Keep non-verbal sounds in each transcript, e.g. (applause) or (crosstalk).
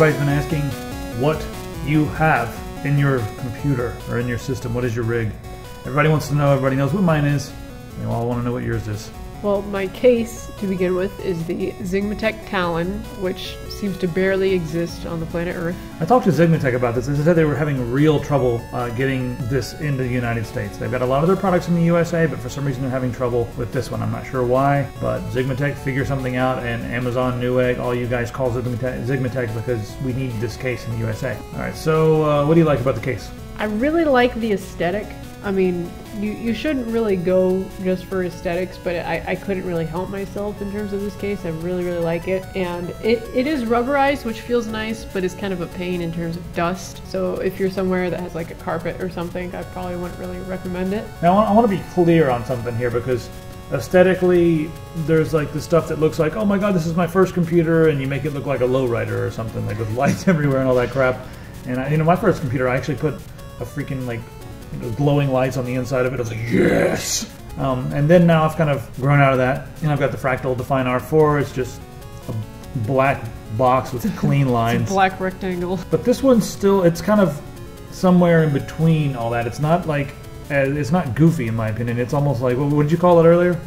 Everybody's been asking what you have in your computer or in your system. What is your rig? Everybody wants to know. Everybody knows what mine is. They all want to know what yours is. Well, my case, to begin with, is the Xigmatech Talon, which seems to barely exist on the planet Earth. I talked to Xigmatech about this. They said they were having real trouble uh, getting this into the United States. They've got a lot of their products in the USA, but for some reason they're having trouble with this one. I'm not sure why, but Xigmatech figure something out, and Amazon Newegg, all you guys call Xigmatech because we need this case in the USA. All right, so uh, what do you like about the case? I really like the aesthetic. I mean, you, you shouldn't really go just for aesthetics, but I, I couldn't really help myself in terms of this case. I really, really like it. And it, it is rubberized, which feels nice, but it's kind of a pain in terms of dust. So if you're somewhere that has like a carpet or something, I probably wouldn't really recommend it. Now, I want, to be clear on something here because aesthetically, there's like the stuff that looks like, oh my god, this is my first computer, and you make it look like a lowrider or something, like with (laughs) lights everywhere and all that crap. And I, you know, my first computer, I actually put a freaking like glowing lights on the inside of it. I was like, yes. Um, and then now I've kind of grown out of that, and I've got the Fractal Define R4. It's just a black box with (laughs) clean lines. Black rectangle. But this one's still, it's kind of somewhere in between all that. It's not like, uh, it's not goofy in my opinion. It's almost like, what, did you call it earlier?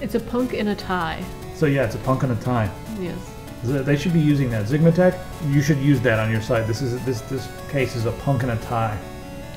It's a punk in a tie. So yeah, it's a punk in a tie. Yes. They should be using that. Xigmatech, you should use that on your site. This is this this case is a punk and a tie.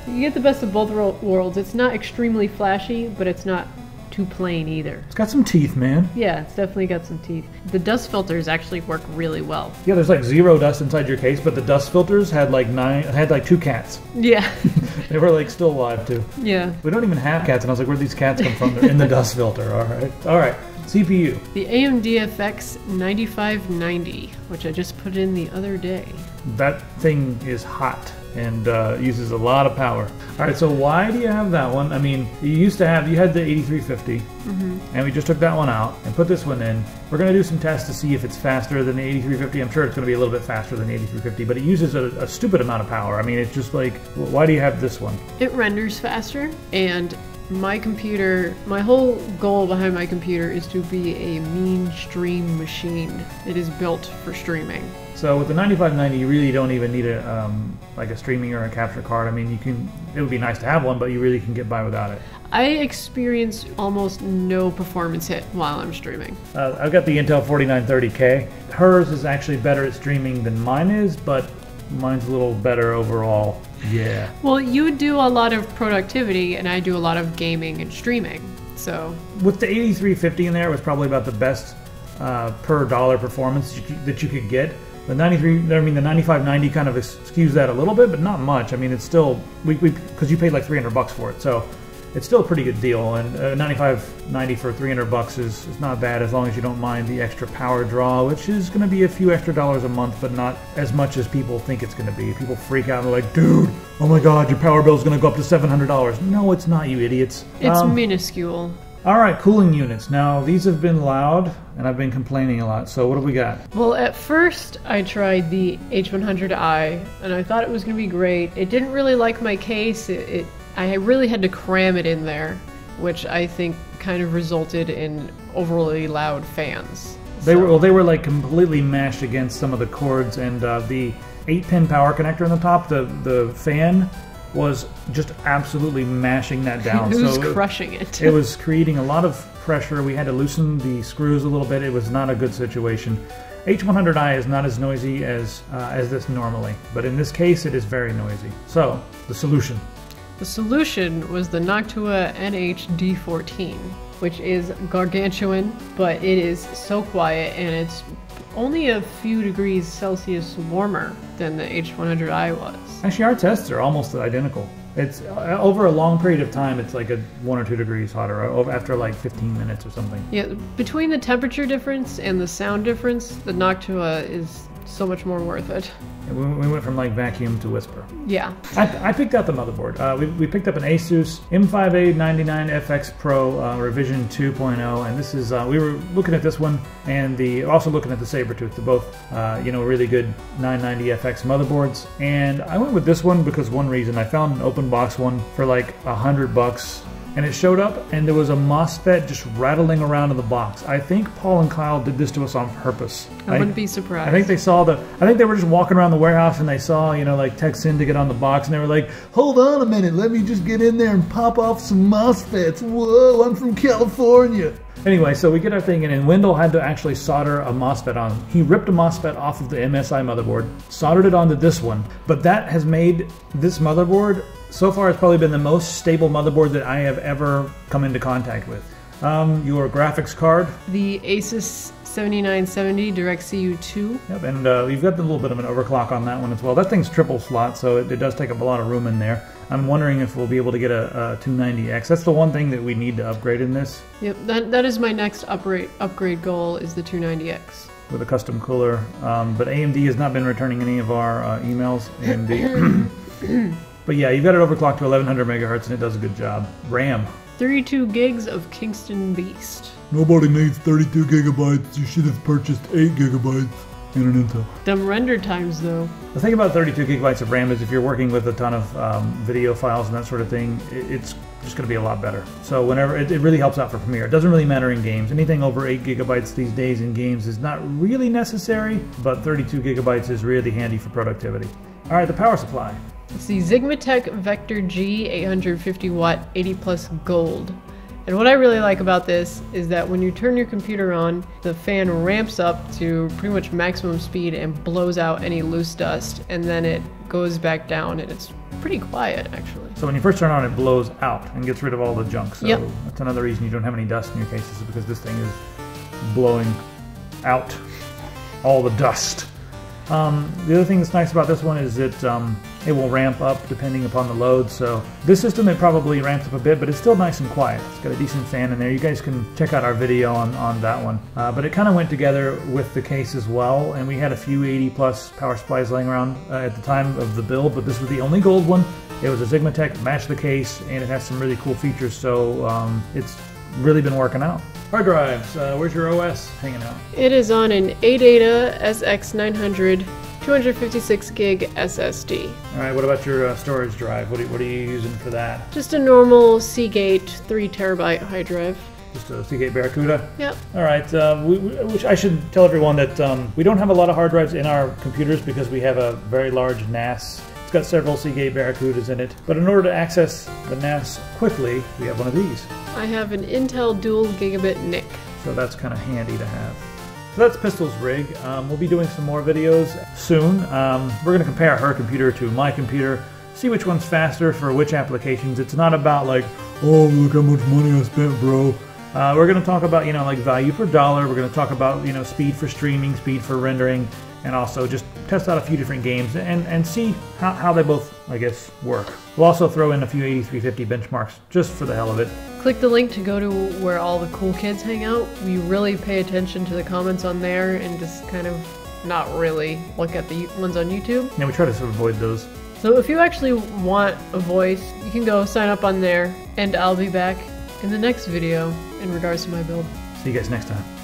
You get the best of both worlds. It's not extremely flashy, but it's not too plain either. It's got some teeth, man. Yeah, it's definitely got some teeth. The dust filters actually work really well. Yeah, there's like zero dust inside your case, but the dust filters had like nine, had like two cats. Yeah. (laughs) They were like still alive too. yeah. We don't even have cats, and I was like, where'd these cats come from? They're in the (laughs) dust filter. All right, all right. CPU. The AMD FX 9590, which I just put in the other day. That thing is hot and uh, uses a lot of power. All right, so why do you have that one? I mean, you used to have you had the 8350, and we just took that one out and put this one in. We're going to do some tests to see if it's faster than the 8350. I'm sure it's going to be a little bit faster than the 8350, but it uses a, a stupid amount of power. I mean, it's just like, why do you have this one? It renders faster, and my computer, my whole goal behind my computer is to be a mean stream machine. It is built for streaming. So with the 9590, you really don't even need a um, like a streaming or a capture card. I mean, you can. It would be nice to have one, but you really can get by without it. I experience almost no performance hit while I'm streaming. Uh, I've got the Intel 4930K. Hers is actually better at streaming than mine is, but mine's a little better overall. Yeah. Well, you do a lot of productivity, and I do a lot of gaming and streaming. So, With the 8350 in there, it was probably about the best uh, per dollar performance that you could get. The 93, I mean the 9590 kind of skews that a little bit, but not much. I mean, it's still we because you paid like 300 bucks for it, so it's still a pretty good deal. And uh, 9590 for 300 bucks is, is not bad as long as you don't mind the extra power draw, which is going to be a few extra dollars a month, but not as much as people think it's going to be. People freak out and they're like, "Dude, oh my God, your power bill is going to go up to 700 dollars." No, it's not, you idiots. it's Um, minuscule. All right, cooling units. Now these have been loud, and I've been complaining a lot. So what do we got? Well, at first I tried the H100i and I thought it was going to be great. It didn't really like my case. It, it I really had to cram it in there, which I think kind of resulted in overly loud fans. They So- were well, they were like completely mashed against some of the cords, and uh, the eight-pin power connector on the top, the the fan was just absolutely mashing that (laughs) down. it was so crushing it. it was creating a lot of pressure. We had to loosen the screws a little bit. It was not a good situation. H100i is not as noisy as uh, as this normally, but in this case, it is very noisy. So the solution. The solution was the Noctua NH-D14, which is gargantuan, but it is so quiet and it's only a few degrees Celsius warmer than the H100i was. Actually, our tests are almost identical. It's uh, over a long period of time. It's like a one or two degrees hotter uh, over after like 15 minutes or something. Yeah, between the temperature difference and the sound difference, the Noctua is so much more worth it. We, we went from like vacuum to whisper. Yeah. I, I picked out the motherboard. Uh, we, we picked up an Asus M5A99FX Pro uh, Revision 2.0, and this is uh, we were looking at this one and the also looking at the Sabertooth. They're both uh, you know really good 990FX motherboards, and I went with this one because one reason I found an open box one for like a hundred bucks and it showed up, and there was a MOSFET just rattling around in the box. I think Paul and Kyle did this to us on purpose. I, wouldn't be surprised. I think they saw the. I think they were just walking around the warehouse and they saw, you know, like Tek Syndicate on the box, and they were like, "Hold on a minute, let me just get in there and pop off some MOSFETs." Whoa, I'm from California. Anyway, so we get our thing in, and Wendell had to actually solder a MOSFET on. He ripped a MOSFET off of the MSI motherboard, soldered it onto this one, but that has made this motherboard so far it's probably been the most stable motherboard that I have ever come into contact with. Um, your graphics card. The Asus 7970 DirectCU 2. Yep, and uh, you've got a little bit of an overclock on that one as well. That thing's triple slot, so it, it does take up a lot of room in there. I'm wondering if we'll be able to get a, a 290X. That's the one thing that we need to upgrade in this. Yep, that, that is my next upgrade, upgrade goal is the 290X. With a custom cooler. Um, but AMD has not been returning any of our uh, emails. AMD. (clears throat) But yeah, you've got it overclocked to 1100 megahertz and it does a good job. RAM. 32 gigs of Kingston Beast. Nobody needs 32 gigabytes. You should have purchased 8 gigabytes in an Intel. Dumb render times though. The thing about 32 gigabytes of RAM is if you're working with a ton of um, video files and that sort of thing, it's just going to be a lot better. So whenever it, it, really helps out for Premiere. It doesn't really matter in games. Anything over 8 gigabytes these days in games is not really necessary, but 32 gigabytes is really handy for productivity. All right, the power supply. It's the Xigmatech Vector G 850 watt 80 plus gold. And what I really like about this is that when you turn your computer on, the fan ramps up to pretty much maximum speed and blows out any loose dust, and then it goes back down, and it's pretty quiet actually. So when you first turn on, it blows out and gets rid of all the junk. So yep. that's another reason you don't have any dust in your cases, is because this thing is blowing out all the dust. Um, the other thing that's nice about this one is that um, it will ramp up depending upon the load. So this system, it probably ramps up a bit, but it's still nice and quiet. It's got a decent fan in there. You guys can check out our video on, on that one. Uh, but it kind of went together with the case as well. And we had a few 80 plus power supplies laying around uh, at the time of the build, but this was the only gold one. It was a Xigmatech, matched the case, and it has some really cool features. So um, it's really been working out. Hard drives, uh, where's your OS hanging out? It is on an ADATA SX900 256 gig SSD. All right, what about your uh, storage drive? What are, what are you using for that? Just a normal Seagate 3 terabyte high drive. Just a Seagate Barracuda? Yep. All right, uh, we, we, which I should tell everyone that um, we don't have a lot of hard drives in our computers because we have a very large NAS it's got several Seagate Barracudas in it, but in order to access the NAS quickly, we have one of these. I have an Intel dual gigabit NIC. So that's kind of handy to have. So that's Pistol's rig. Um, we'll be doing some more videos soon. Um, we're going to compare her computer to my computer, see which one's faster for which applications. It's not about like, oh, look how much money I spent, bro. Uh, we're going to talk about, you know, like value per dollar. We're going to talk about, you know, speed for streaming, speed for rendering, and also just test out a few different games and, and see how, how they both, I guess, work. We'll also throw in a few 8350 benchmarks just for the hell of it. Click the link to go to where all the cool kids hang out. We really pay attention to the comments on there and just kind of not really look at the ones on YouTube. Yeah, we try to sort of avoid those. So if you actually want a voice, you can go sign up on there, and I'll be back in the next video in regards to my build. See you guys next time.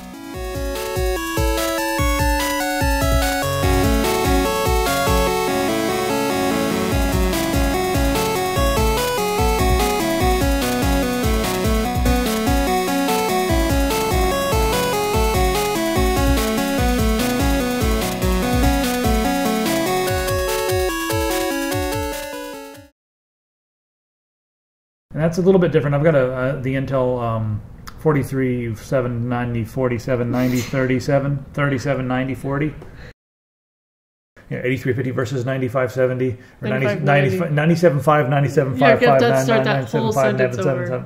And that's a little bit different. I've got a, a the Intel um, 43 790 47 90 37 37 90 40. Yeah, 8350 versus 9570 or 90, 90, 97.5 97.5 5 97.5 97.5